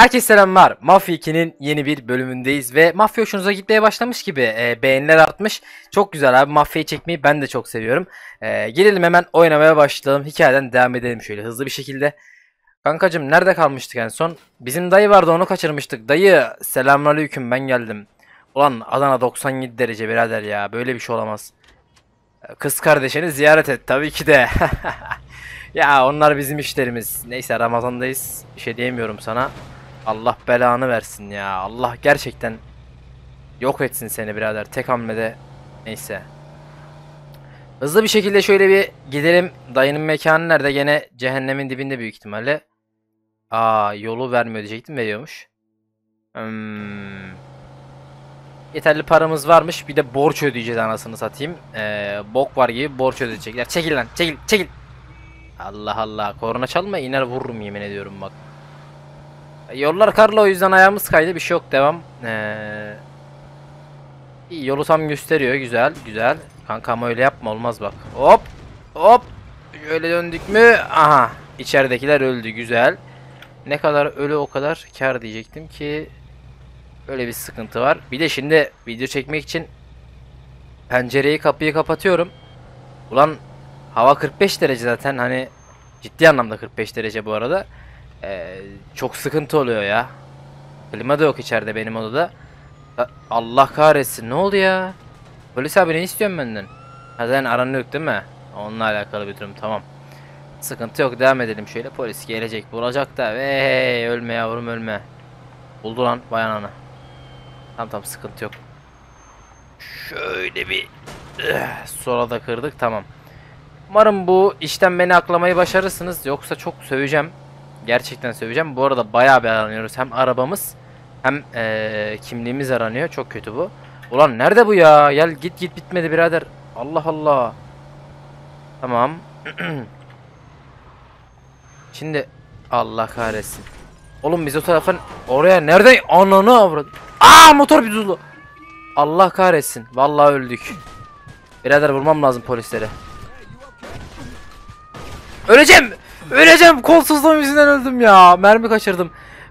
Herkese selamlar. Mafya 2'nin yeni bir bölümündeyiz ve Mafya hoşunuza gitmeye başlamış gibi e, beğeniler artmış. Çok güzel abi. Mafyayı çekmeyi ben de çok seviyorum. E, gelelim hemen oynamaya başlayalım. Hikayeden devam edelim şöyle hızlı bir şekilde. Kankacım nerede kalmıştık en son? Bizim dayı vardı onu kaçırmıştık. Dayı selamünaleyküm ben geldim. Ulan Adana 97 derece birader ya. Böyle bir şey olamaz. Kız kardeşini ziyaret et tabii ki de. ya onlar bizim işlerimiz. Neyse Ramazan'dayız. Bir şey diyemiyorum sana. Allah belanı versin ya. Allah gerçekten yok etsin seni birader. Tek hamlede neyse. Hızlı bir şekilde şöyle bir gidelim. Dayının mekanı nerede? Gene cehennemin dibinde büyük ihtimalle. Aa yolu vermiyor diyecektim. Veriyormuş. Hmm. Yeterli paramız varmış. Bir de borç ödeyeceğiz anasını satayım. Ee, bok var gibi borç ödeyecekler. Çekil lan. Çekil. Çekil. Allah Allah. Korna çalma iner vururum yemin ediyorum bak. Yollar karlı o yüzden ayağımız kaydı. Bir şey yok devam. Ee, iyi, yolu tam gösteriyor. Güzel güzel. Kanka ama öyle yapma olmaz bak. Hop hop. Şöyle döndük mü? Aha. İçeridekiler öldü. Güzel. Ne kadar ölü o kadar kar diyecektim ki. Böyle bir sıkıntı var. Bir de şimdi video çekmek için pencereyi kapıyı kapatıyorum. Ulan hava 45 derece zaten hani ciddi anlamda 45 derece bu arada. Ee, çok sıkıntı oluyor ya. Klima da yok içeride benim odada. Allah kahretsin ne oldu ya? Polis abi ne istiyorsun benden? Ha sen aran yok değil mi? Onunla alakalı bir durum tamam. Sıkıntı yok devam edelim şöyle polis gelecek bulacak da hey ölme yavrum ölme. Buldu lan bayan ana. Tamam tamam sıkıntı yok. Şöyle bir eh, sonra da kırdık tamam. Umarım bu işten beni aklamayı başarırsınız yoksa çok söveceğim. Gerçekten söveceğim. Bu arada bayağı bir aranıyoruz. Hem arabamız hem eee, kimliğimiz aranıyor. Çok kötü bu. Ulan nerede bu ya? Gel git git bitmedi birader. Allah Allah. Tamam. Şimdi Allah kahretsin. Oğlum biz o tarafa oraya nerede? Ananı avradı. Aa motor bir dolu. Allah kahretsin. Vallahi öldük. Birader vurmam lazım polislere. Öleceğim. Öleceğim. Kolsuzluğum yüzünden öldüm ya. Mermi kaçırdım.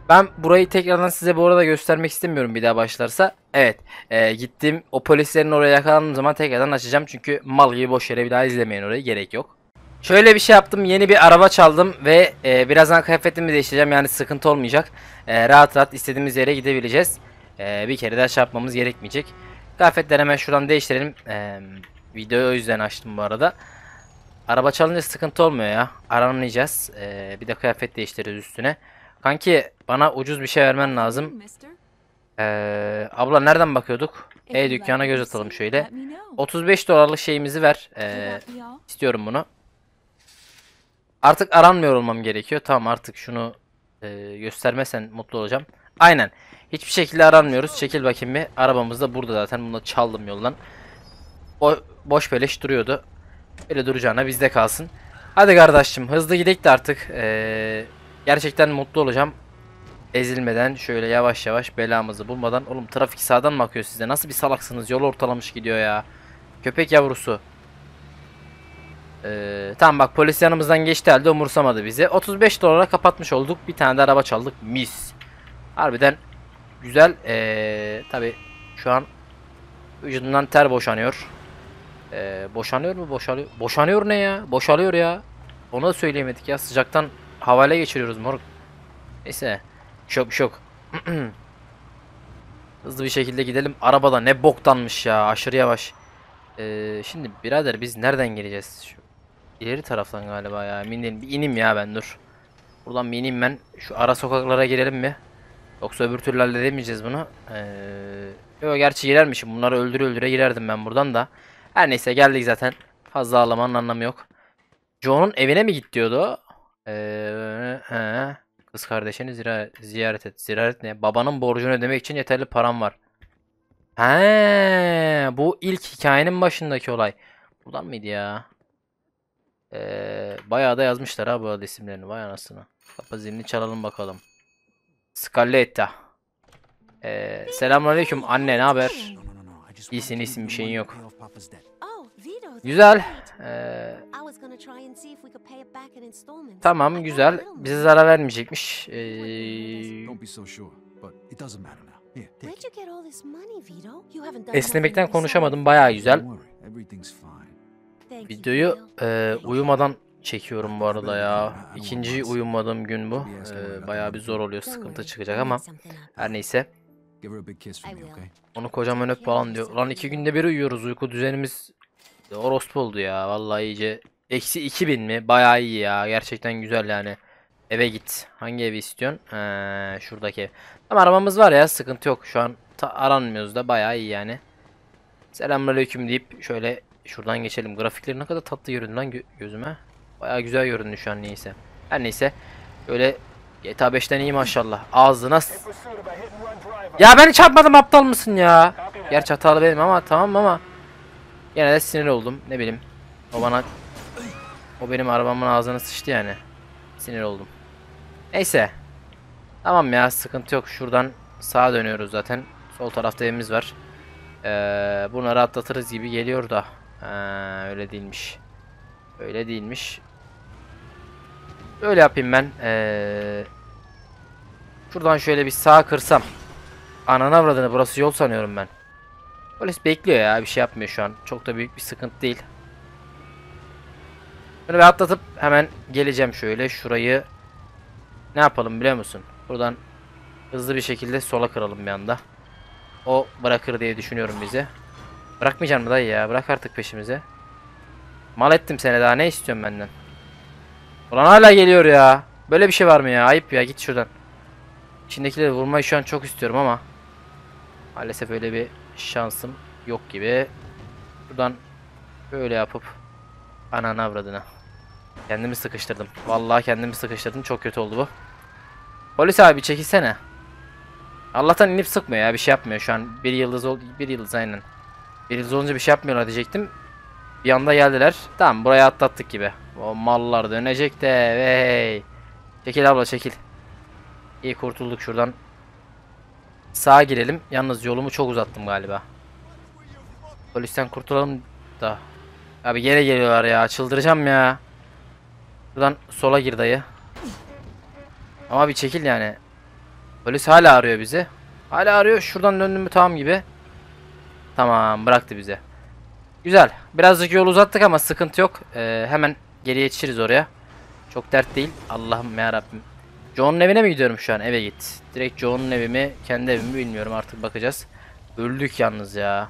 Ben burayı tekrardan size bu arada göstermek istemiyorum bir daha başlarsa. Evet. E, gittim. O polislerin oraya yakalandığım zaman tekrardan açacağım. Çünkü mal gibi boş yere bir daha izlemeyin orayı. Gerek yok. Şöyle bir şey yaptım. Yeni bir araba çaldım ve e, birazdan kıyafetimi değiştireceğim. Yani sıkıntı olmayacak. E, rahat rahat istediğimiz yere gidebileceğiz. E, bir kere daha çarpmamız gerekmeyecek. Kıyafetleri hemen şuradan değiştirelim. E, videoyu o yüzden açtım bu arada. Araba çalınca sıkıntı olmuyor ya. Aranmayacağız. Ee, bir de kıyafet değiştiririz üstüne. Kanki bana ucuz bir şey vermen lazım. Ee, abla nereden bakıyorduk? E dükkana göz atalım şöyle. 35 dolarlık şeyimizi ver. Ee, istiyorum bunu. Artık aranmıyor olmam gerekiyor. Tamam artık şunu e, göstermesen mutlu olacağım. Aynen. Hiçbir şekilde aranmıyoruz. Çekil bakayım bir. Arabamız da burada zaten. Bunu da çaldım yoldan. O boş beleş duruyordu. Öyle duracağına bizde kalsın. Hadi kardeşim hızlı gidelim de artık. Ee, gerçekten mutlu olacağım. Ezilmeden şöyle yavaş yavaş belamızı bulmadan. Oğlum trafik sağdan mı akıyor size? Nasıl bir salaksınız? Yol ortalamış gidiyor ya. Köpek yavrusu. Ee, tamam bak polis yanımızdan geçti halde umursamadı bizi. 35 dolara kapatmış olduk. Bir tane de araba çaldık. Mis. Harbiden güzel. Ee, Tabi şu an vücudundan ter boşanıyor. Ee, boşanıyor mu? Boşalıyor. Boşanıyor ne ya? Boşalıyor ya. Onu da söyleyemedik ya. Sıcaktan havale geçiriyoruz moruk. Neyse. Şok şok. Hızlı bir şekilde gidelim. Arabada ne boktanmış ya. Aşırı yavaş. Ee, şimdi birader biz nereden geleceğiz? Şu ileri taraftan galiba ya. Emin Bir inim ya ben dur. Buradan bir ineyim ben. Şu ara sokaklara girelim mi? Yoksa öbür türlü halledemeyeceğiz bunu. Ee, yok gerçi girermişim. Bunları öldüre öldüre girerdim ben buradan da. Her neyse geldik zaten. Fazla ağlamanın anlamı yok. Joe'nun evine mi git diyordu? Ee, he. Kız kardeşini zira ziyaret et. Ziyaret ne? Babanın borcunu ödemek için yeterli param var. He, bu ilk hikayenin başındaki olay. Buradan mıydı ya? Ee, bayağı da yazmışlar ha bu arada isimlerini. Vay anasını. Kapı zilini çalalım bakalım. Scaletta. Ee, selamünaleyküm anne ne haber? İyisin iyisin bir şeyin yok. Güzel. Ee, tamam güzel. Bize zarar vermeyecekmiş. Ee, esnemekten konuşamadım. Bayağı güzel. Videoyu e, uyumadan çekiyorum bu arada ya. İkinci uyumadığım gün bu. Ee, bayağı bir zor oluyor. Sıkıntı çıkacak ama her neyse. Give her a big kiss for me, okay? Onu kocaman öp falan diyor. Lan iki günde bir uyuyoruz. Uyku düzenimiz orospu oldu ya. Vallahi iyice. Eksi 2000 mi? Bayağı iyi ya. Gerçekten güzel yani. Eve git. Hangi evi istiyorsun? Ee, şuradaki ev. Ama arabamız var ya. Sıkıntı yok. Şu an aranmıyoruz da bayağı iyi yani. Selamünaleyküm deyip şöyle şuradan geçelim. Grafikleri ne kadar tatlı göründü lan gö- gözüme. Bayağı güzel göründü şu an neyse. Her neyse. Öyle GTA 5'ten iyi maşallah. Ağzına ya ben hiç yapmadım aptal mısın ya? Gerçi hatalı benim ama tamam ama. Yine de sinir oldum ne bileyim. O bana O benim arabamın ağzına sıçtı yani. Sinir oldum. Neyse. Tamam ya sıkıntı yok. Şuradan sağa dönüyoruz zaten. Sol tarafta evimiz var. Ee, Bunları atlatırız gibi geliyor da. Ha, Öyle değilmiş. Öyle değilmiş Öyle yapayım ben ee, Şuradan şöyle bir sağa kırsam Ananı avradını burası yol sanıyorum ben. Polis bekliyor ya bir şey yapmıyor şu an. Çok da büyük bir sıkıntı değil. Bunu bir atlatıp hemen geleceğim şöyle. Şurayı ne yapalım biliyor musun? Buradan hızlı bir şekilde sola kıralım bir anda. O bırakır diye düşünüyorum bizi. Bırakmayacağım mı dayı ya? Bırak artık peşimize. Mal ettim seni daha ne istiyorsun benden? Ulan hala geliyor ya. Böyle bir şey var mı ya? Ayıp ya git şuradan. İçindekileri vurmayı şu an çok istiyorum ama maalesef öyle bir şansım yok gibi. Buradan böyle yapıp ananı avradına. Kendimi sıkıştırdım. Vallahi kendimi sıkıştırdım. Çok kötü oldu bu. Polis abi çekilsene. Allah'tan inip sıkmıyor ya. Bir şey yapmıyor şu an. Bir yıldız oldu. Bir yıldız aynen. Bir yıldız olunca bir şey yapmıyorlar diyecektim. Bir anda geldiler. Tamam buraya atlattık gibi. O mallar dönecek de. Hey. Çekil abla çekil. İyi kurtulduk şuradan. Sağa girelim. Yalnız yolumu çok uzattım galiba. Polisten kurtulalım da. Abi gene geliyorlar ya. Çıldıracağım ya. Buradan sola gir dayı. Ama bir çekil yani. Polis hala arıyor bizi. Hala arıyor. Şuradan döndüm mü tamam gibi. Tamam bıraktı bize. Güzel. Birazcık yol uzattık ama sıkıntı yok. Ee, hemen geri yetişiriz oraya. Çok dert değil. Allah'ım ya Rabbim. John'un evine mi gidiyorum şu an? Eve git. Direkt John'un evi mi? Kendi evimi bilmiyorum artık bakacağız. Öldük yalnız ya.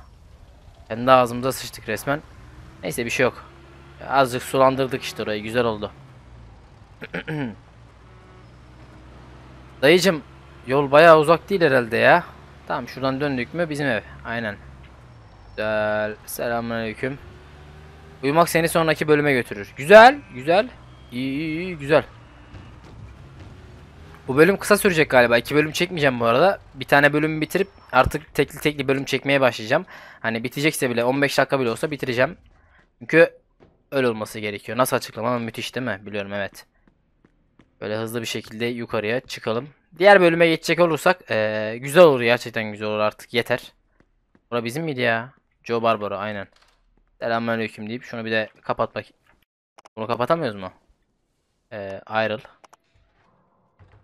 Kendi ağzımıza sıçtık resmen. Neyse bir şey yok. Azıcık sulandırdık işte orayı. Güzel oldu. Dayıcım yol bayağı uzak değil herhalde ya. Tamam şuradan döndük mü bizim ev. Aynen. Güzel. Selamünaleyküm. Uyumak seni sonraki bölüme götürür. Güzel, güzel. İyi, iyi, iyi, güzel. Bu bölüm kısa sürecek galiba. İki bölüm çekmeyeceğim bu arada. Bir tane bölümü bitirip artık tekli tekli bölüm çekmeye başlayacağım. Hani bitecekse bile 15 dakika bile olsa bitireceğim. Çünkü öyle olması gerekiyor. Nasıl açıklamam müthiş değil mi? Biliyorum evet. Böyle hızlı bir şekilde yukarıya çıkalım. Diğer bölüme geçecek olursak eee, güzel olur gerçekten güzel olur artık yeter. Bura bizim miydi ya? Joe Barbaro aynen. Selamünaleyküm deyip şunu bir de kapat bak. Bunu kapatamıyoruz mu? Eee ayrıl.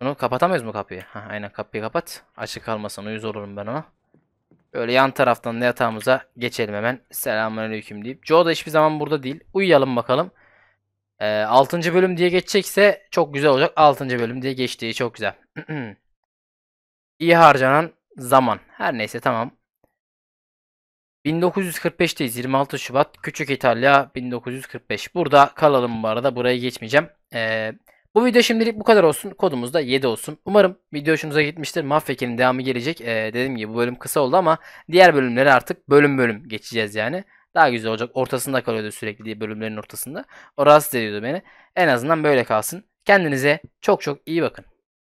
Bunu kapatamıyoruz mu kapıyı? Ha, aynen kapıyı kapat. Açık kalmasın uyuz olurum ben ona. Böyle yan taraftan yatağımıza geçelim hemen. Selamünaleyküm deyip. Joe da hiçbir zaman burada değil. Uyuyalım bakalım. Ee, 6. bölüm diye geçecekse çok güzel olacak. 6. bölüm diye geçtiği çok güzel. İyi harcanan zaman. Her neyse tamam. 1945'teyiz. 26 Şubat. Küçük İtalya 1945. Burada kalalım bu arada. Buraya geçmeyeceğim. Ee, bu video şimdilik bu kadar olsun. Kodumuz da 7 olsun. Umarım video hoşunuza gitmiştir. Mafyake'nin devamı gelecek. Ee, dediğim gibi bu bölüm kısa oldu ama diğer bölümleri artık bölüm bölüm geçeceğiz yani. Daha güzel olacak. Ortasında kalıyordu sürekli diye bölümlerin ortasında. O rahatsız ediyordu beni. En azından böyle kalsın. Kendinize çok çok iyi bakın.